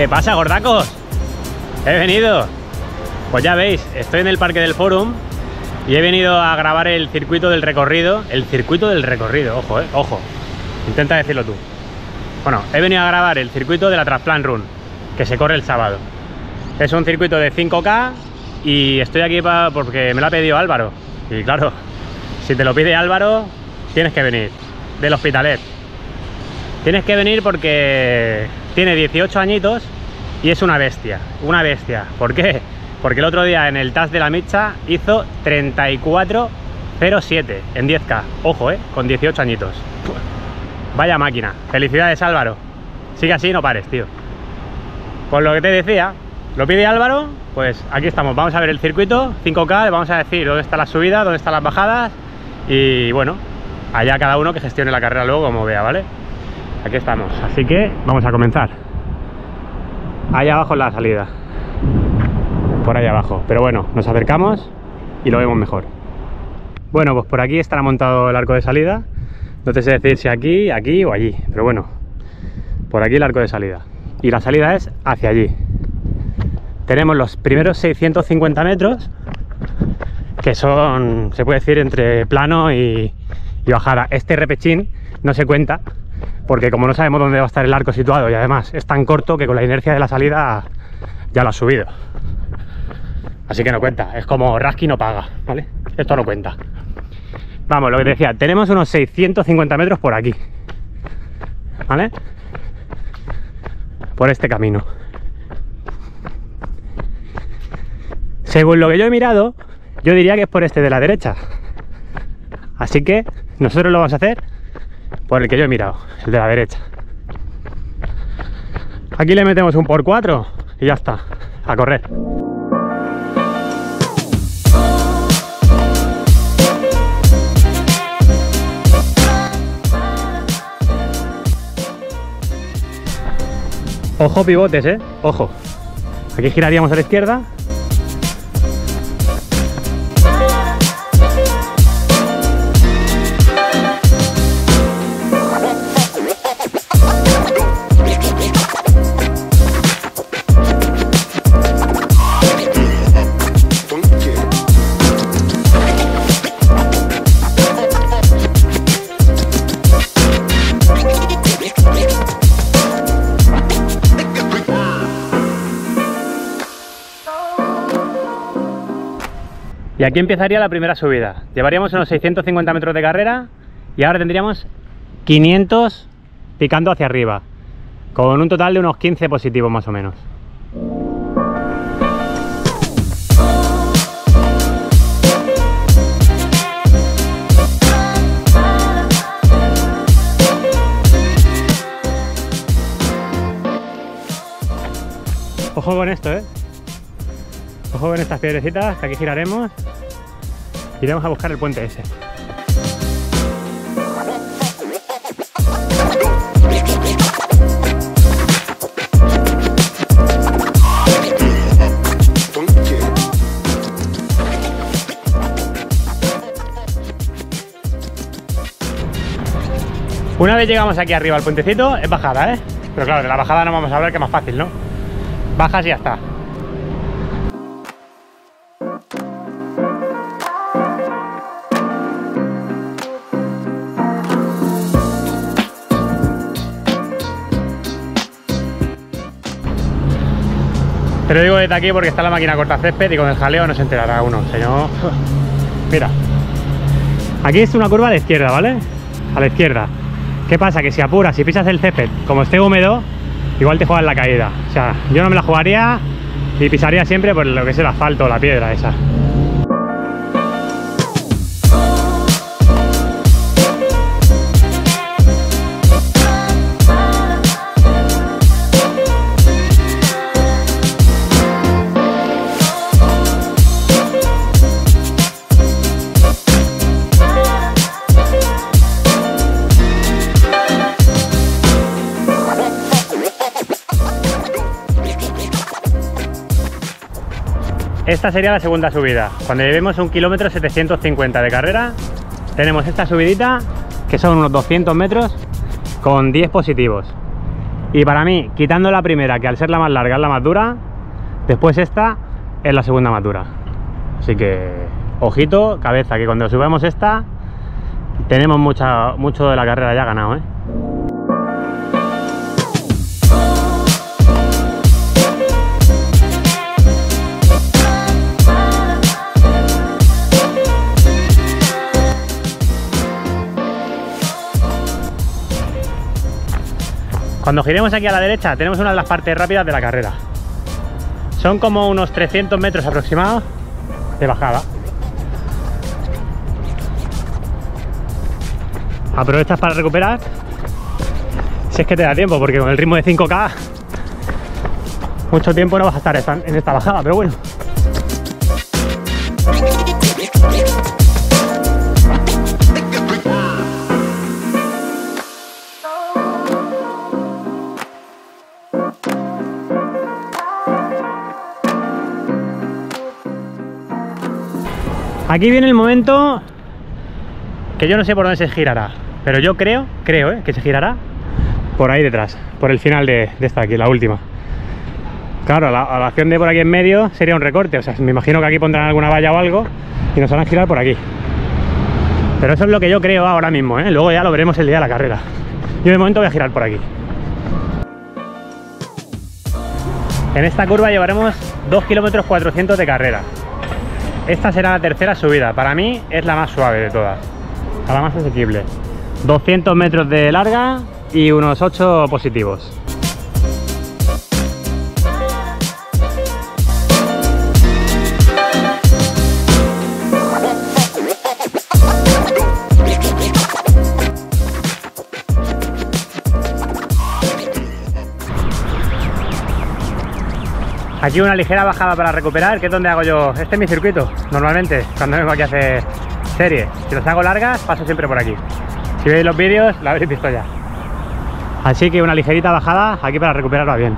¿Qué pasa, gordacos? He venido. Pues ya veis, estoy en el Parque del Forum y he venido a grabar el circuito del recorrido. El circuito del recorrido, ojo, eh, ojo. Intenta decirlo tú. Bueno, he venido a grabar el circuito de la Transplant Run, que se corre el sábado. Es un circuito de 5K y estoy aquí porque me lo ha pedido Álvaro. Y claro, si te lo pide Álvaro, tienes que venir. Del Hospitalet. Tienes que venir porque tiene 18 añitos y es una bestia. Una bestia. ¿Por qué? Porque el otro día en el TAS de la Micha hizo 34.07 en 10K. Ojo, ¿eh? Con 18 añitos. Vaya máquina. Felicidades, Álvaro. Sigue así, no pares, tío. Pues lo que te decía, lo pide Álvaro, pues aquí estamos. Vamos a ver el circuito 5K, le vamos a decir dónde está la subida, dónde están las bajadas y bueno, allá cada uno que gestione la carrera luego como vea, ¿vale? Aquí estamos, así que vamos a comenzar. Allá abajo la salida. Por ahí abajo. Pero bueno, nos acercamos y lo vemos mejor. Bueno, pues por aquí estará montado el arco de salida. No te sé decir si aquí, aquí o allí. Pero bueno, por aquí el arco de salida. Y la salida es hacia allí. Tenemos los primeros 650 metros, que son, se puede decir, entre plano y, y bajada. Este repechín no se cuenta, porque como no sabemos dónde va a estar el arco situado y además es tan corto que con la inercia de la salida ya lo ha subido. Así que no cuenta, es como Rasky no paga, ¿vale? Esto no cuenta. Vamos, lo que te decía, tenemos unos 650 metros por aquí, ¿vale? Por este camino. Según lo que yo he mirado, yo diría que es por este de la derecha. Así que nosotros lo vamos a hacer por el que yo he mirado, el de la derecha. Aquí le metemos un por 4 y ya está, a correr. Ojo pivotes, eh, ojo. Aquí giraríamos a la izquierda. Y aquí empezaría la primera subida. Llevaríamos unos 650 metros de carrera y ahora tendríamos 500 picando hacia arriba, con un total de unos 15 positivos más o menos. Ojo con esto, ¿eh? Ojo con estas piedrecitas, que aquí giraremos. Iremos a buscar el puente ese. Una vez llegamos aquí arriba al puentecito, es bajada, ¿eh? Pero claro, de la bajada no vamos a hablar, que es más fácil, ¿no? Bajas y ya está. Te lo digo desde aquí porque está la máquina corta césped y con el jaleo no se enterará uno, señor. Mira. Aquí es una curva a la izquierda, ¿vale? A la izquierda. ¿Qué pasa? Que si apuras, si pisas el césped, como esté húmedo, igual te juegas la caída. O sea, yo no me la jugaría y pisaría siempre por lo que es el asfalto o la piedra esa. Esta sería la segunda subida. Cuando llevemos un kilómetro 750 de carrera, tenemos esta subidita, que son unos 200 metros, con 10 positivos. Y para mí, quitando la primera, que al ser la más larga es la más dura, después esta es la segunda más dura. Así que, ojito, cabeza, que cuando subamos esta, tenemos mucha, mucho de la carrera ya ganado, ¿eh? Cuando giremos aquí a la derecha tenemos una de las partes rápidas de la carrera. Son como unos 300 metros aproximados de bajada. Aprovechas para recuperar. Si es que te da tiempo, porque con el ritmo de 5K mucho tiempo no vas a estar en esta bajada, pero bueno. Aquí viene el momento que yo no sé por dónde se girará, pero yo creo, creo, ¿eh? que se girará por ahí detrás, por el final de, esta aquí, la última. Claro, la, la, acción de por aquí en medio sería un recorte, o sea, me imagino que aquí pondrán alguna valla o algo y nos van a girar por aquí. Pero eso es lo que yo creo ahora mismo, ¿eh? luego ya lo veremos el día de la carrera. Yo de momento voy a girar por aquí. En esta curva llevaremos 2 kilómetros 400 de carrera. Esta será la tercera subida. Para mí es la más suave de todas. La más asequible. 200 metros de larga y unos 8 positivos. Aquí una ligera bajada para recuperar, que es donde hago yo. Este es mi circuito, normalmente, cuando vengo aquí a hacer series. Si los hago largas, paso siempre por aquí. Si veis los vídeos, la habréis visto ya. Así que una ligerita bajada aquí para recuperarlo bien.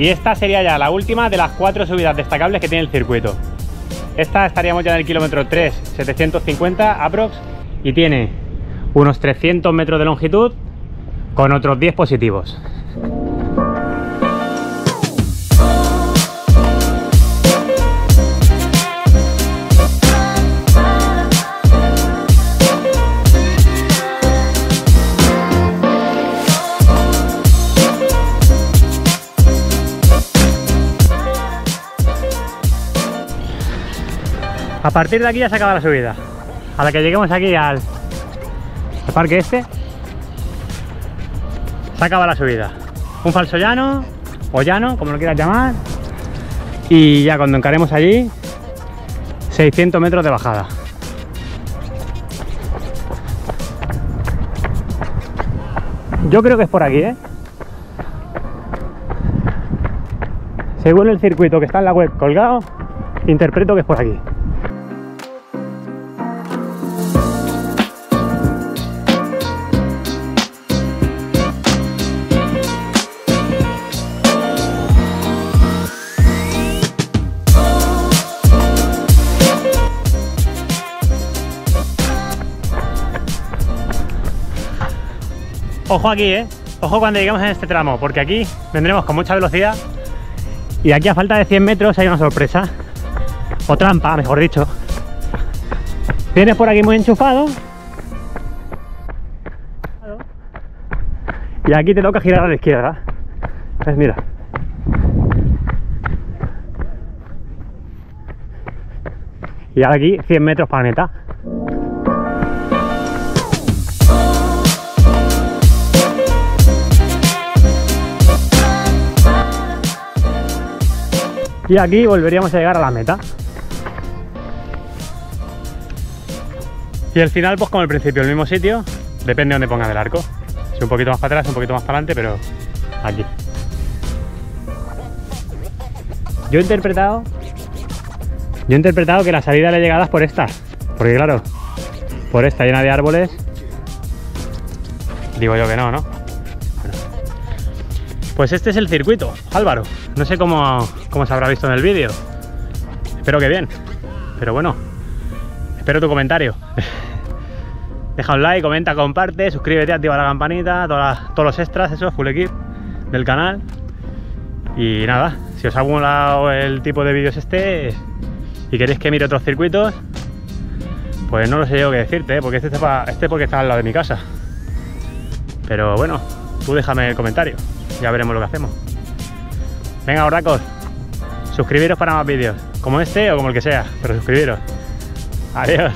Y esta sería ya la última de las cuatro subidas destacables que tiene el circuito. Esta estaríamos ya en el kilómetro 3, 750 aprox, y tiene unos 300 metros de longitud con otros 10 positivos. A partir de aquí ya se acaba la subida. A la que lleguemos aquí al, parque este, se acaba la subida. Un falso llano, o llano, como lo quieras llamar. Y ya cuando encaremos allí, 600 metros de bajada. Yo creo que es por aquí, ¿eh? Según el circuito que está en la web colgado, interpreto que es por aquí. Ojo aquí, ¿eh? Ojo cuando lleguemos en este tramo, porque aquí vendremos con mucha velocidad y aquí a falta de 100 metros hay una sorpresa. O trampa, mejor dicho. Vienes por aquí muy enchufado. Y aquí te toca girar a la izquierda. Pues mira. Y ahora aquí 100 metros para meta. Y aquí volveríamos a llegar a la meta. Y el final, pues como el principio, el mismo sitio, depende de dónde pongas el arco. Si un poquito más para atrás, un poquito más para adelante, pero aquí. Yo he interpretado. Yo he interpretado que la salida de la llegada es por esta. Porque claro, por esta llena de árboles. Digo yo que no, ¿no? Pues este es el circuito, Álvaro. No sé cómo, cómo se habrá visto en el vídeo. Espero que bien. Pero bueno, espero tu comentario. Deja un like, comenta, comparte, suscríbete, activa la campanita, todos los extras, eso, full equip del canal. Y nada, si os ha gustado el tipo de vídeos este y queréis que mire otros circuitos, pues no lo sé yo qué decirte, ¿eh? porque este, este porque está al lado de mi casa. Pero bueno, tú déjame el comentario, ya veremos lo que hacemos. Venga, oracos, suscribiros para más vídeos, como este o como el que sea, pero suscribiros. Adiós.